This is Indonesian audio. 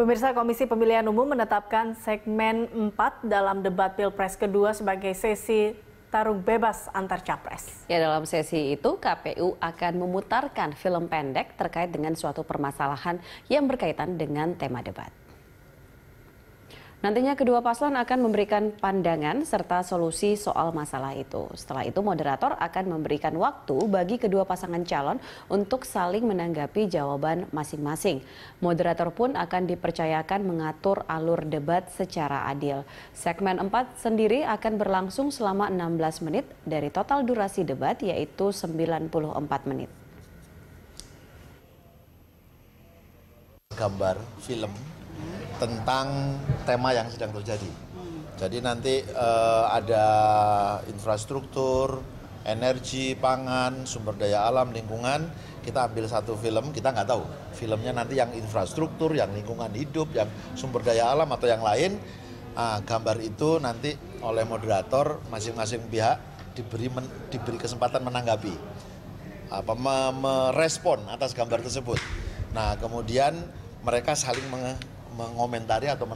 Pemirsa Komisi Pemilihan Umum menetapkan segmen 4 dalam debat Pilpres kedua sebagai sesi tarung bebas antar capres. Ya dalam sesi itu KPU akan memutarkan film pendek terkait dengan suatu permasalahan yang berkaitan dengan tema debat. Nantinya kedua paslon akan memberikan pandangan serta solusi soal masalah itu. Setelah itu moderator akan memberikan waktu bagi kedua pasangan calon untuk saling menanggapi jawaban masing-masing. Moderator pun akan dipercayakan mengatur alur debat secara adil. Segmen 4 sendiri akan berlangsung selama 16 menit dari total durasi debat yaitu 94 menit. Gambar film tentang tema yang sedang terjadi. Jadi nanti uh, ada infrastruktur, energi, pangan, sumber daya alam, lingkungan. Kita ambil satu film, kita nggak tahu filmnya nanti yang infrastruktur, yang lingkungan hidup, yang sumber daya alam atau yang lain. Nah, gambar itu nanti oleh moderator masing-masing pihak diberi men, diberi kesempatan menanggapi, apa merespon atas gambar tersebut. Nah kemudian mereka saling mengomentari atau